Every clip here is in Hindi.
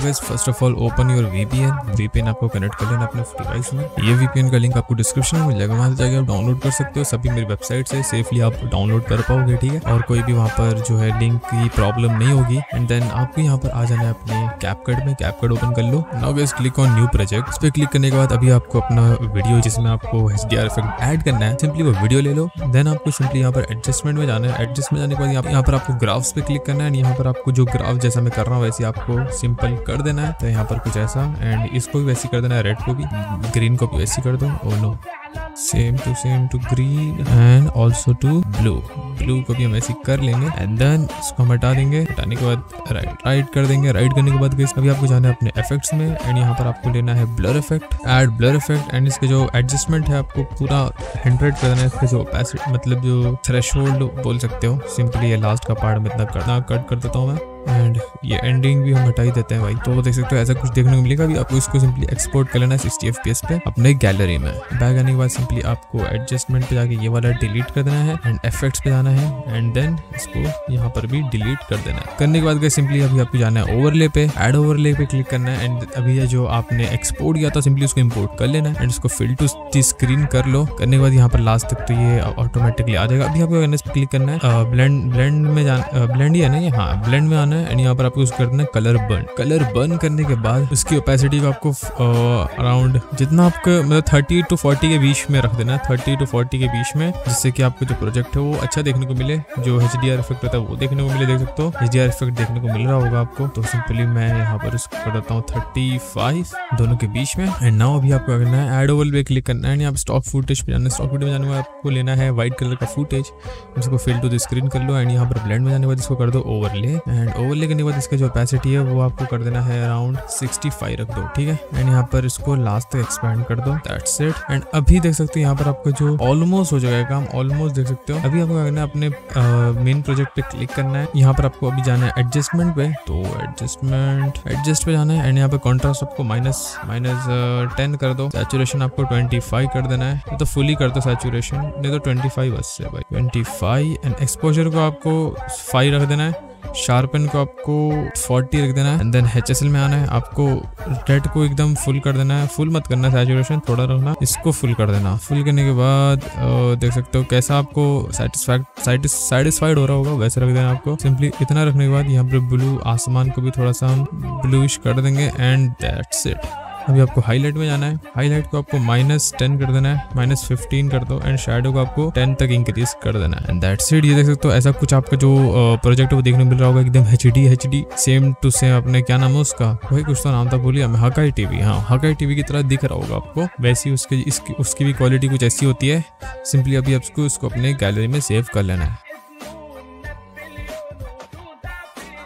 Guys first of all open your VPN VPN आपको कनेक्ट कर लेना अपने डिवाइस में। ये वीपीएन का लिंक आपको डिस्क्रिप्शन में मिल जाएगा, वहाँ से जाके आप डाउनलोड कर सकते हो। सभी मेरी वेबसाइट से सेफली आप डाउनलोड कर पाओगे, ठीक है? और कोई भी वहाँ पर जो है लिंक की प्रॉब्लम नहीं होगी। एंड देन आपको यहाँ पर आ जाना है अपने कैपकट में। कैपकट ओपन कर लो। Now guys click on new project इस पर क्लिक करने के बाद अभी आपको अपना वीडियो जिसमें आपको एच डी इफ़ेक्ट ऐड करना है सिंपली वो वीडियो ले लो। देन आपको सिंपली यहाँ पर एडजस्टमेंट में जाना है। एडजस्ट में जाने के बाद यहाँ पर आपको ग्राफ्स पे क्लिक करना है। यहाँ पर आपको जो ग्राफ जैसा मैं कर रहा हूँ, वैसे आपको सिंपल कर देना है तो यहाँ पर कुछ ऐसा। एंड इसको भी वैसे कर देना है रेड को भी। ग्रीन को भी वैसे कर दो ओ no same to same to green and also to blue blue को भी हम ऐसे कर लेंगे एंड देन इसको हम हटा देंगे। हटाने के बाद राइट राइट कर देंगे। राइट करने के बाद guys, अभी आपको जाना है अपने इफेक्ट्स में एंड यहाँ पर आपको लेना है blur effect add blur effect and इसके जो एडजस्टमेंट है आपको पूरा हंड्रेड कर देना है। इसके जो मतलब जो थ्रेश बोल सकते हो सिंपली ये लास्ट का पार्ट में इतना करना कट कर देता हूँ मैं। एंड ये एंडिंग भी हम हटा ही देते हैं भाई। तो देख सकते हो, ऐसा कुछ देखने को मिलेगा। अभी आपको इसको सिंपली एक्सपोर्ट कर लेना है सिक्सटी एफ़ पे, अपने गैलरी में। बैग आने के बाद सिंपली आपको एडजस्टमेंट पे जाके ये वाला डिलीट कर देना है एंड इफेक्ट्स पे जाना है। एंड देन इसको यहाँ पर भी डिलीट कर देना है। करने के बाद सिंपली अभी आपको जाना है ओवरले पे। एड ओवरले पे क्लिक करना है। एंड अभी ये जो आपने एक्सपोर्ट किया था सिंपली उसको इम्पोर्ट कर लेना है। एंड इसको फिल टू स्क्रीन कर लो। करने के बाद यहाँ पर लास्ट तक तो ये ऑटोमेटिकली आ जाएगा। अभी आपको क्लिक करना है। ब्लेंड ब्लेंड में जाना ब्लेंड ही है ना ये? हाँ ब्लेंड में आना है। एंड यहाँ पर आपको उसको करना है कलर बर्न कलर बर्न करने के बाद उसकी ओपेसिटी को आपको अराउंड जितना आपको मतलब थर्टी टू फोर्टी के बीच में रख देना है. थर्टी टू फोर्टी के बीच में, जिससे कि आपको जो प्रोजेक्ट है वो अच्छा देखने को मिले. जो एच डी आर इफ़ेक्ट होता है वो देखने को मिले, देख सकते हो. एच डी आर इफ़ेक्ट देखने को मिल रहा होगा आपको. तो सिंपली मैं यहाँ पर इसको कर देता हूँ थर्टी फाइव दोनों के बीच में. एंड नाउ अभी आपको करना है? एड ओवल पे क्लिक करना है. यहाँ स्टॉक फुटेज पे जाना है. स्टॉक फुटेज में जाने बाद आपको लेना है व्हाइट कलर का फुटेज इसको फिल टू द स्क्रीन कर लो. एंड यहाँ पर ब्लेंड में जाने के बाद इसको कर दो ओवरले एंड ओवरले करने के बाद इसका जो कैपेसिटी है, वो आपको कर देना है अराउंड 65 रख दो, ठीक है? एंड यहाँ पर इसको लास्ट तक एक्सपेंड कर दो दैट्स इट एंड अभी देख सकते हो यहाँ पर आपको जो ऑलमोस्ट हो जाएगा काम ऑलमोस्ट देख सकते हो। अभी आपको करना है, अपने मेन प्रोजेक्ट पे क्लिक करना है। यहाँ पर आपको अभी जाना है एडजस्टमेंट पे तो एडजस्टमेंट एडजस्ट पे जाना है। एंड यहाँ पे कॉन्ट्रास्ट आपको माइनस माइनस टेन कर दो। सैचुरेशन आपको ट्वेंटी फाइव कर देना है। तो फुली कर दो सैचुरेशन नहीं तो ट्वेंटी फाइव बस ट्वेंटी फाइव एंड एक्सपोजर को आपको फाइव रख देना है। शार्पन को आपको 40 रख देना है एंड देन एच में आना है। आपको रेड को एकदम फुल कर देना है। फुल मत करना सैचुरेशन थोड़ा रखना इसको फुल कर देना। फुल करने के बाद देख सकते हो कैसा आपको सेटिस्फाइड हो रहा होगा, वैसे रख देना आपको। सिंपली इतना रखने के बाद यहाँ पर ब्लू आसमान को भी थोड़ा सा हम ब्लूइश कर देंगे एंड दैट्स इट अभी आपको हाईलाइट में जाना है। हाईलाइट को आपको माइनस टेन कर देना है माइनस फिफ्टीन कर दो एंड शेडो को आपको टेन तक इंक्रीज कर देना है। एंड इट ये देख सकते हो, ऐसा कुछ आपका जो प्रोजेक्ट है वो देखने मिल रहा होगा एकदम H D H D same to same अपने, क्या नाम है उसका? वही कुछ तो नाम था बोलिए, हमें हकाई टीवी हाँ हकाई टीवी की तरह दिख रहा होगा आपको। वैसी उसकी, इसकी, उसकी भी क्वालिटी कुछ ऐसी होती है सिंपली अभी आपको उसको अपने गैलरी में सेव कर लेना है।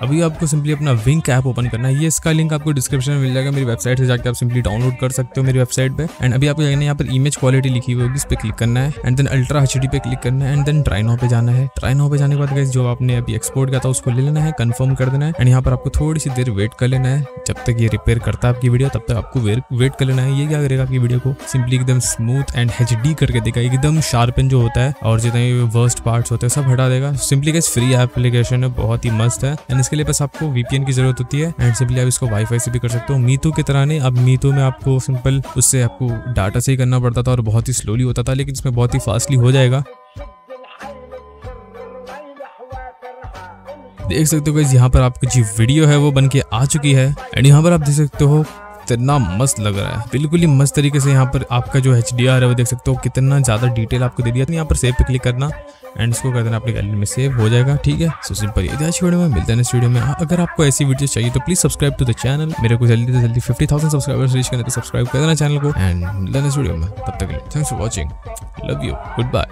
अभी आपको सिंपली अपना विंक ऐप ओपन करना है। ये इसका लिंक आपको डिस्क्रिप्शन में मिल जाएगा। मेरी वेबसाइट से जाकर आप सिंपली डाउनलोड कर सकते हो मेरी वेबसाइट पे। एंड अभी आपको यहाँ पर इमेज क्वालिटी लिखी हुई होगी, इस पर क्लिक करना है। एंड देन अल्ट्रा एचडी पे क्लिक करना है। एंड देन ट्राइनो पे जाना है। ट्राइनो पे जाने के बाद जो आपने अभी एक्सपोर्ट किया था, उसको ले लेना है कन्फर्म कर देना है। एंड यहाँ पर आपको थोड़ी सी देर वेट कर लेना है। जब तक ये रिपेयर करता है आपकी वीडियो तब तक आपको वेट कर लेना है। ये क्या करेगा आपकी वीडियो को? सिंपली एकदम स्मूथ एंड एचडी करके देगा। एकदम शार्पन जो होता है, और जितने वर्स्ट पार्ट्स होते हैं, सब हटा देगा। सिंपली कैसे फ्री एप्लीकेशन है। बहुत ही मस्त है। एंड इसके लिए बस आपको वीपीएन की ज़रूरत होती है एंड सिंपली आप इसको वाईफाई से भी कर सकते हो। मीतू की तरह नहीं, अब मीतू में आपको सिंपल उससे आपको डाटा से ही करना पड़ता था और बहुत ही स्लोली होता था, लेकिन इसमें बहुत ही फास्टली हो जाएगा। देख सकते हो यहाँ पर आपकी जो वीडियो है वो बन के आ चुकी है एंड यहाँ पर आप देख सकते हो कितना मस्त लग रहा है। बिल्कुल ही मस्त तरीके से यहाँ पर आपका जो एच डी आर है वो देख सकते हो, कितना ज़्यादा डिटेल आपको दे दिया। यहाँ पर सेव पे क्लिक करना एंड इसको कर देना अपने गैलरी में सेव हो जाएगा, ठीक है? सो सिंपल ये अच्छी वीडियो में। मिलता है नेक्स्ट वीडियो में। अगर आपको ऐसी वीडियो चाहिए तो please subscribe to the channel मेरे को जल्दी से जल्दी फिफ्टी थाउज़ेंड सब्सक्राइबर्स रीच करने तो सब्सक्राइब कर देना चैनल को। एंड मिलता है नेक्स्ट वीडियो में। तब तक thanks for watching love you goodbye